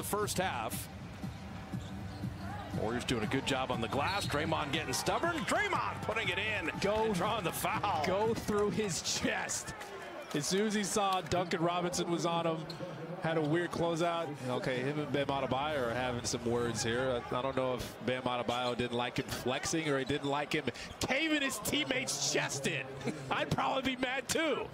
the first half. Warriors doing a good job on the glass. Draymond getting stubborn. Draymond putting it in. Go drawing the foul. Go through his chest. As soon as he saw Duncan Robinson was on him, had a weird closeout. Okay, him and Bam Adebayo are having some words here. I, I don't know if Bam Adebayo didn't like him flexing or he didn't like him caving his teammate's chest in. I'd probably be mad too.